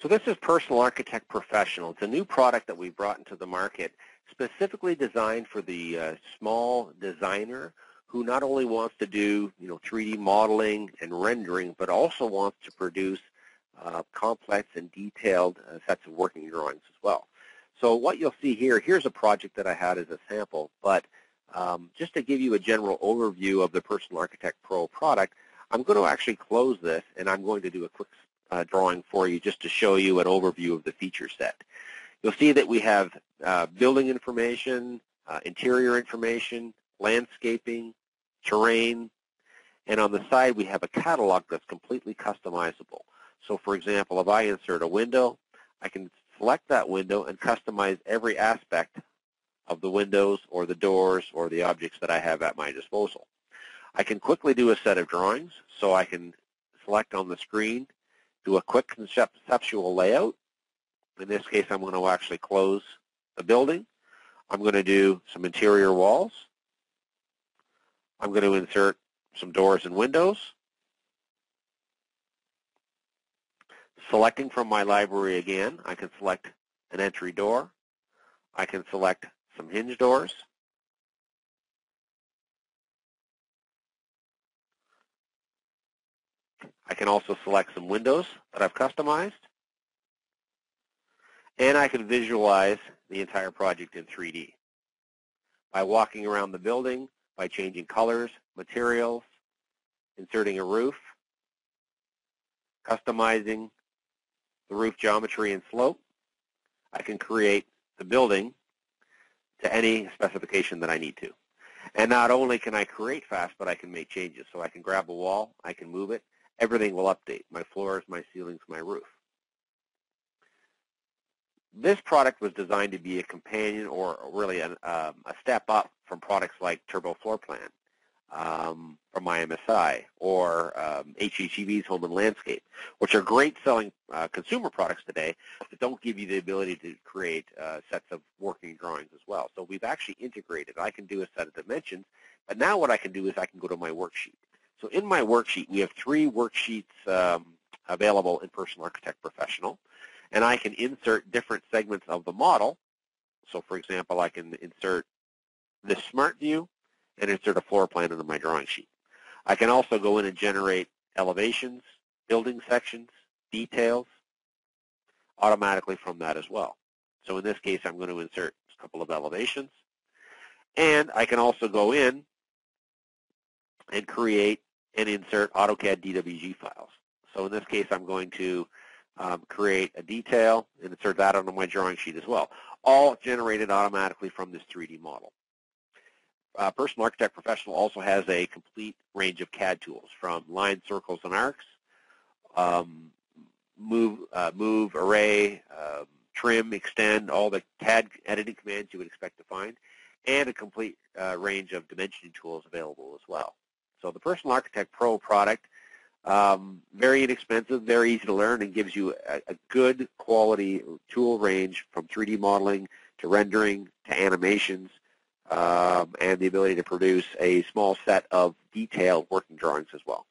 So this is Personal Architect Professional. It's a new product that we brought into the market specifically designed for the uh, small designer who not only wants to do you know 3D modeling and rendering, but also wants to produce uh, complex and detailed uh, sets of working drawings as well. So what you'll see here, here's a project that I had as a sample, but um, just to give you a general overview of the Personal Architect Pro product, I'm going to actually close this and I'm going to do a quick uh, drawing for you just to show you an overview of the feature set. You'll see that we have uh, building information, uh, interior information, landscaping, terrain, and on the side we have a catalog that's completely customizable. So for example, if I insert a window, I can select that window and customize every aspect of the windows or the doors or the objects that I have at my disposal. I can quickly do a set of drawings, so I can select on the screen do a quick conceptual layout. In this case, I'm going to actually close the building. I'm going to do some interior walls. I'm going to insert some doors and windows. Selecting from my library again, I can select an entry door. I can select some hinge doors. I can also select some windows that I've customized. And I can visualize the entire project in 3D by walking around the building, by changing colors, materials, inserting a roof, customizing the roof geometry and slope. I can create the building to any specification that I need to. And not only can I create fast, but I can make changes. So I can grab a wall, I can move it, everything will update, my floors, my ceilings, my roof. This product was designed to be a companion or really an, um, a step up from products like Turbo Floor Plan um, from IMSI or um, HGTV's Home and Landscape, which are great selling uh, consumer products today that don't give you the ability to create uh, sets of working drawings as well. So we've actually integrated. I can do a set of dimensions, but now what I can do is I can go to my worksheet. So in my worksheet, we have three worksheets um, available in Personal Architect Professional, and I can insert different segments of the model. So for example, I can insert this smart view and insert a floor plan into my drawing sheet. I can also go in and generate elevations, building sections, details automatically from that as well. So in this case, I'm going to insert a couple of elevations. And I can also go in and create and insert AutoCAD DWG files. So in this case, I'm going to um, create a detail and insert that onto my drawing sheet as well, all generated automatically from this 3D model. Uh, Personal Architect Professional also has a complete range of CAD tools from line, circles, and arcs, um, move, uh, move, array, um, trim, extend, all the CAD editing commands you would expect to find, and a complete uh, range of dimensioning tools available as well. So the Personal Architect Pro product, um, very inexpensive, very easy to learn, and gives you a, a, good quality tool range from 3D modeling to rendering to animations um, and the ability to produce a small set of detailed working drawings as well.